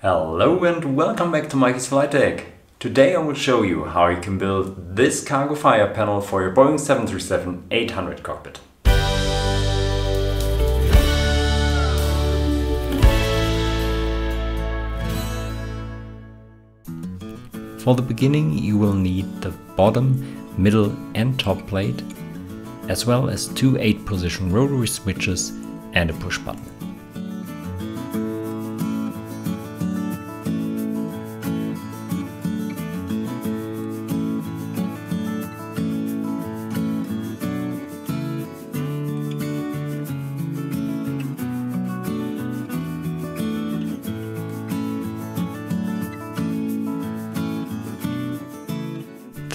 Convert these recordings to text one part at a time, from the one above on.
Hello and welcome back to Mickey's Flight Deck. Today I will show you how you can build this cargo fire panel for your Boeing 737-800 cockpit. For the beginning you will need the bottom, middle and top plate, as well as two 8 position rotary switches and a push button.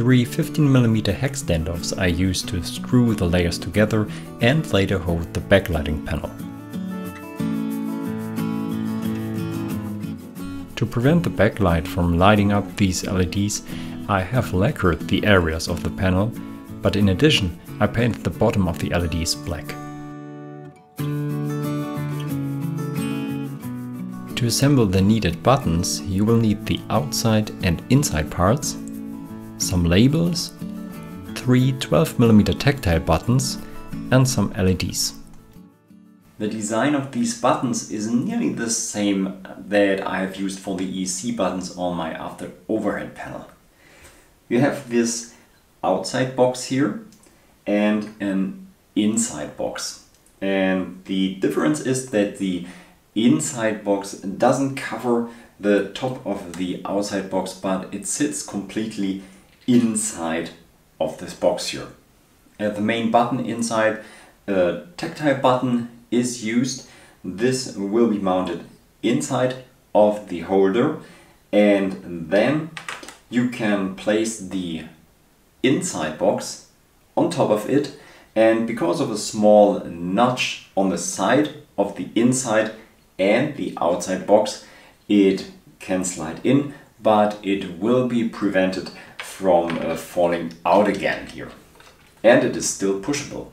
3 15mm hex standoffs I used to screw the layers together and later hold the backlighting panel. To prevent the backlight from lighting up these LEDs, I have lacquered the areas of the panel, but in addition I painted the bottom of the LEDs black. To assemble the needed buttons, you will need the outside and inside parts, some labels, three 12mm tactile buttons and some LEDs. The design of these buttons is nearly the same that I have used for the EEC buttons on my after overhead panel. You have this outside box here and an inside box. And the difference is that the inside box doesn't cover the top of the outside box, but it sits completely inside of this box here. Uh, the main button inside, a tactile button is used. This will be mounted inside of the holder and then you can place the inside box on top of it and because of a small notch on the side of the inside and the outside box it can slide in but it will be prevented from uh, falling out again here. And it is still pushable.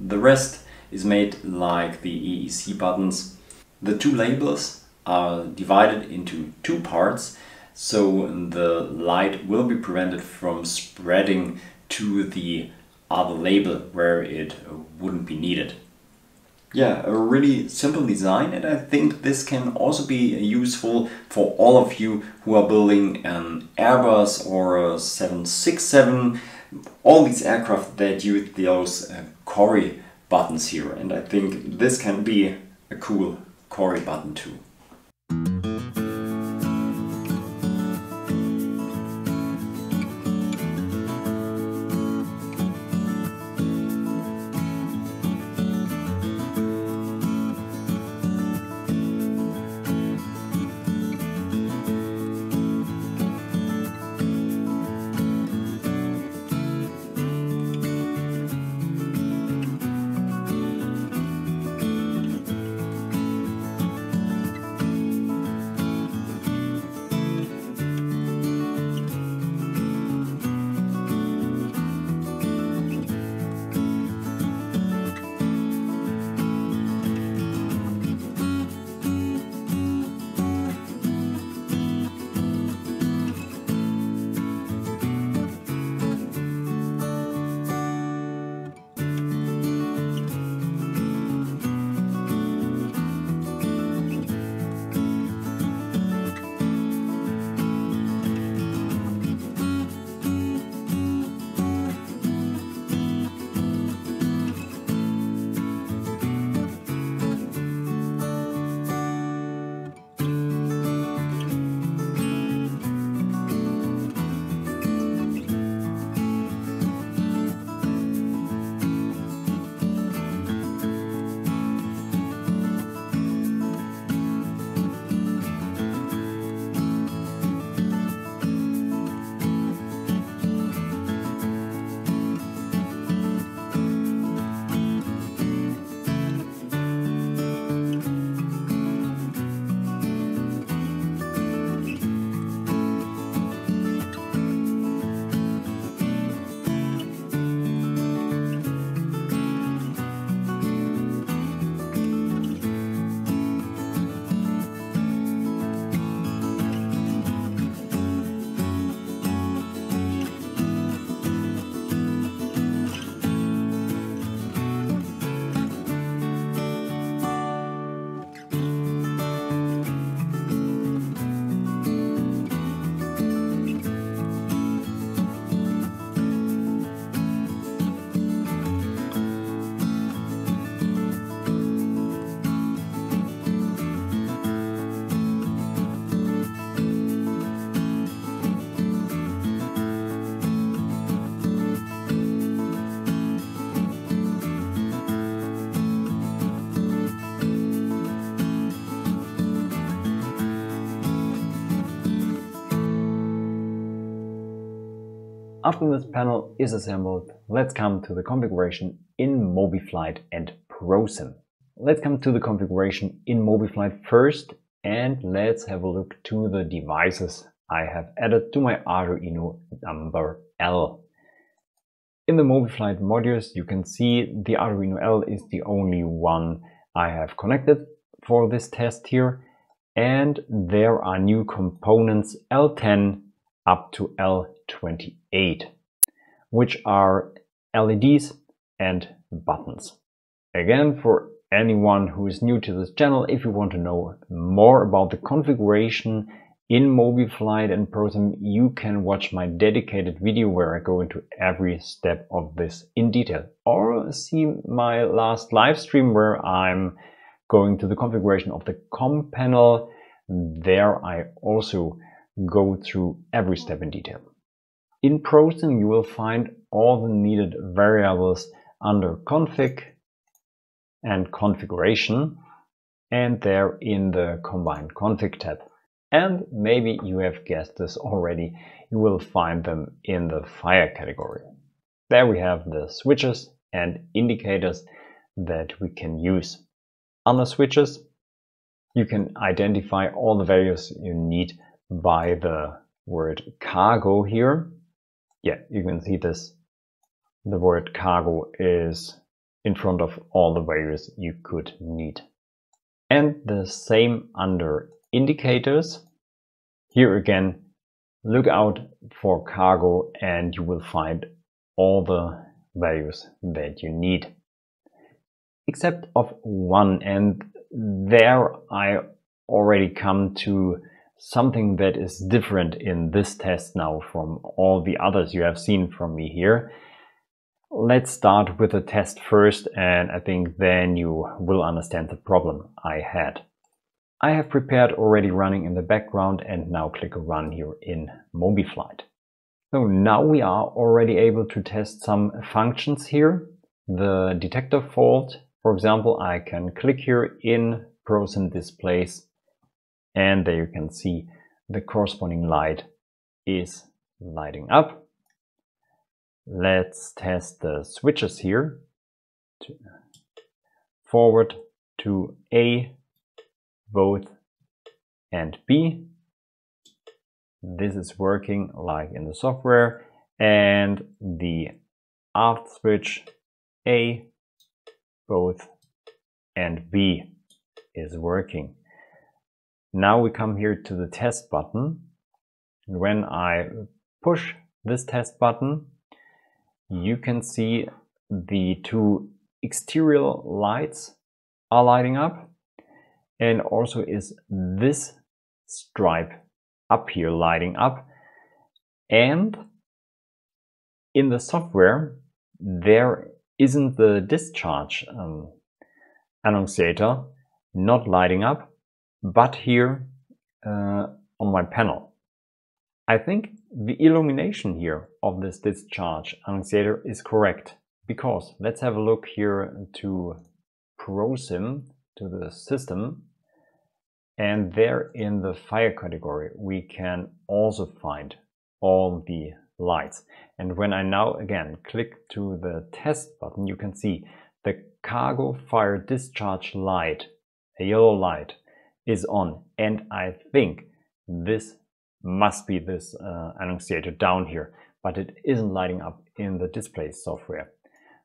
The rest is made like the EEC buttons. The two labels are divided into two parts so the light will be prevented from spreading to the other label where it wouldn't be needed. Yeah, a really simple design and I think this can also be useful for all of you who are building an Airbus or a 767, all these aircraft that use those uh, buttons here and I think this can be a cool Korry button too. After this panel is assembled, let's come to the configuration in MobiFlight and ProSim. Let's come to the configuration in MobiFlight first and let's have a look to the devices I have added to my Arduino number L. In the MobiFlight modules you can see the Arduino L is the only one I have connected for this test here and there are new components L10 up to L28 which are LEDs and buttons. Again for anyone who is new to this channel if you want to know more about the configuration in MobiFlight and ProSim, you can watch my dedicated video where I go into every step of this in detail. Or see my last live stream where I'm going to the configuration of the COM panel. There I also go through every step in detail. In ProSim, you will find all the needed variables under config and configuration and there in the combined config tab. And maybe you have guessed this already, you will find them in the fire category. There we have the switches and indicators that we can use. Under switches, you can identify all the values you need by the word cargo here. Yeah, you can see this. The word cargo is in front of all the values you could need. And the same under indicators. Here again, look out for cargo and you will find all the values that you need. Except of one and there I already come to something that is different in this test now from all the others you have seen from me here. Let's start with the test first and I think then you will understand the problem I had. I have prepared already running in the background and now click run here in MobiFlight. So now we are already able to test some functions here. The detector fault, for example, I can click here in ProSim displays and there you can see the corresponding light is lighting up. Let's test the switches here. Forward to A, both and B. This is working like in the software and the aft switch A, both and B is working. Now we come here to the test button. And when I push this test button, you can see the two exterior lights are lighting up. And also is this stripe up here lighting up. And in the software there isn't the discharge um, annunciator not lighting up but here uh, on my panel I think the illumination here of this discharge annunciator is correct because let's have a look here to ProSim, to the system, and there in the fire category we can also find all the lights. And when I now again click to the test button, you can see the cargo fire discharge light, a yellow light, is on. And I think this must be this uh, annunciator down here, but it isn't lighting up in the display software.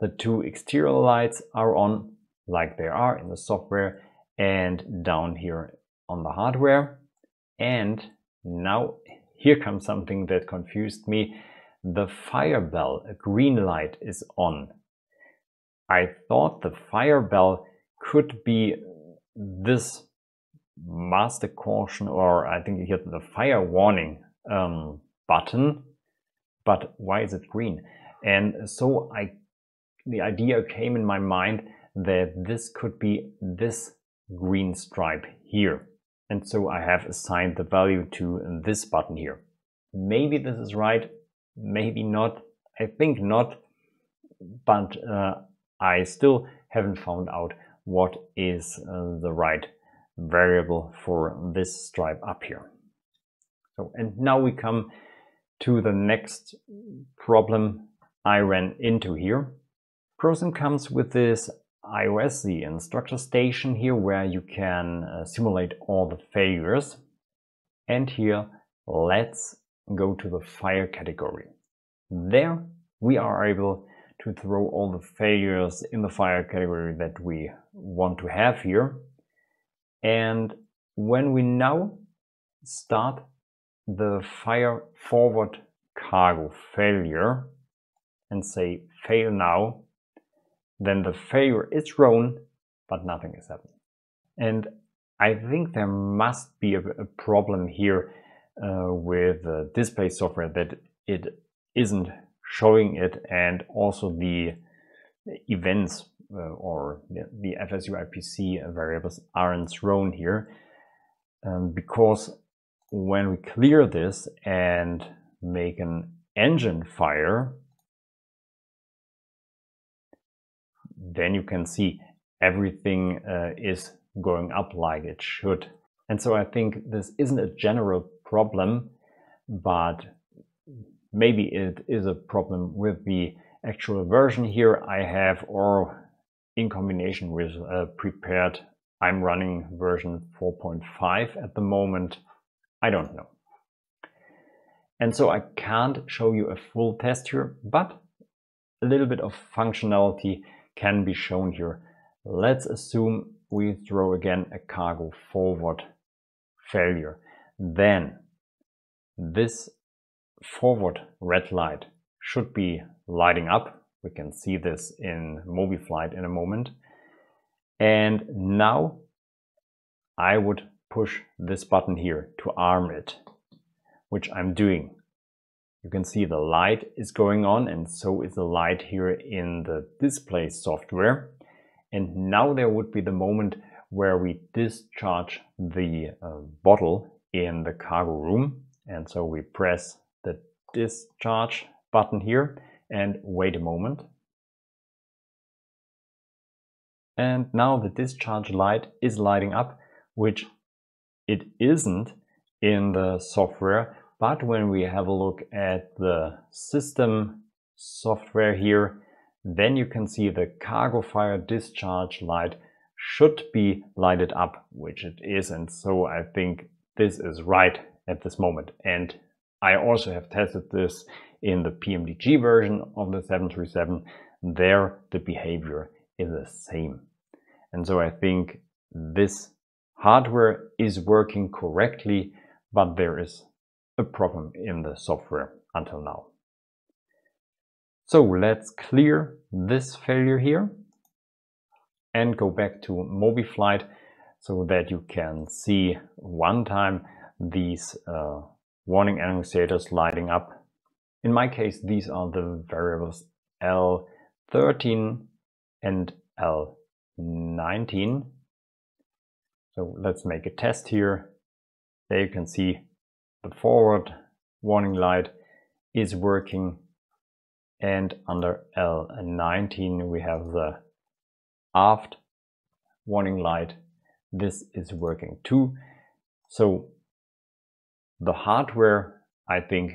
The two exterior lights are on like they are in the software and down here on the hardware. And now here comes something that confused me. The fire bell, a green light is on. I thought the fire bell could be this master caution or I think you hit the fire warning um, button, but why is it green? And so I, the idea came in my mind that this could be this green stripe here. And so I have assigned the value to this button here. Maybe this is right, maybe not. I think not, but uh, I still haven't found out what is uh, the right variable for this stripe up here. So, and now we come to the next problem I ran into here. ProSim comes with this IOSC instructor station here where you can uh, simulate all the failures. And here, let's go to the fire category. There we are able to throw all the failures in the fire category that we want to have here. And when we now start the fire forward cargo failure and say fail now, then the failure is thrown, but nothing is happening. And I think there must be a, a problem here uh, with the display software that it isn't showing it and also the events or the, the FSUIPC variables aren't thrown here um, because when we clear this and make an engine fire then you can see everything uh, is going up like it should. And so I think this isn't a general problem, but maybe it is a problem with the actual version here I have or in combination with a Prepar3D I'm running version 4.5 at the moment. I don't know. And so I can't show you a full test here, but a little bit of functionality can be shown here. Let's assume we throw again a cargo forward failure. Then this forward red light should be lighting up. We can see this in MobiFlight in a moment. And now I would push this button here to arm it, which I'm doing. You can see the light is going on and so is the light here in the display software. And now there would be the moment where we discharge the uh, bottle in the cargo room. And so we press the discharge button here and wait a moment. And now the discharge light is lighting up, which it isn't in the software but when we have a look at the system software here, then you can see the cargo fire discharge light should be lighted up, which it is. And so I think this is right at this moment. And I also have tested this in the PMDG version of the 737. There, the behavior is the same. And so I think this hardware is working correctly, but there is a problem in the software until now. So let's clear this failure here and go back to MobiFlight so that you can see one time these uh, warning annunciators lighting up. In my case, these are the variables L13 and L19. So let's make a test here. There you can see the forward warning light is working and under L19 we have the aft warning light this is working too so the hardware I think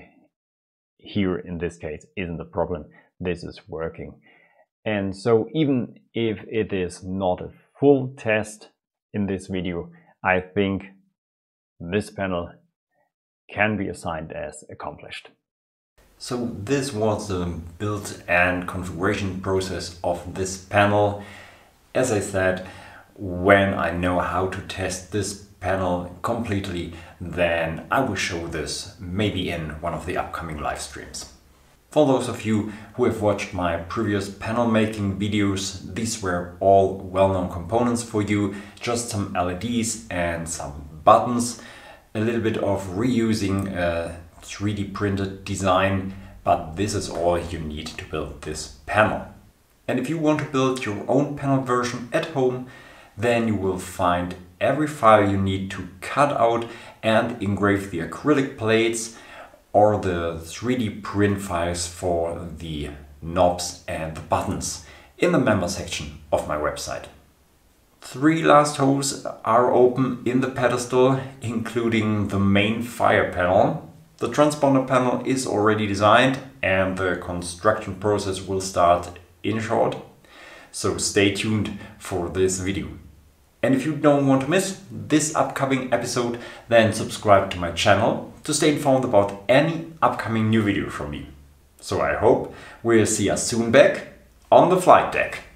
here in this case isn't a problem this is working and so even if it is not a full test in this video I think this panel can be assigned as accomplished. So this was the build and configuration process of this panel. As I said, when I know how to test this panel completely, then I will show this maybe in one of the upcoming live streams. For those of you who have watched my previous panel making videos, these were all well-known components for you, just some LEDs and some buttons a little bit of reusing uh, a 3D printed design, but this is all you need to build this panel. And if you want to build your own panel version at home, then you will find every file you need to cut out and engrave the acrylic plates or the 3D print files for the knobs and the buttons in the member section of my website. Three last holes are open in the pedestal, including the main fire panel. The transponder panel is already designed and the construction process will start in short. So stay tuned for this video. And if you don't want to miss this upcoming episode, then subscribe to my channel to stay informed about any upcoming new video from me. So I hope we'll see us soon back on the flight deck.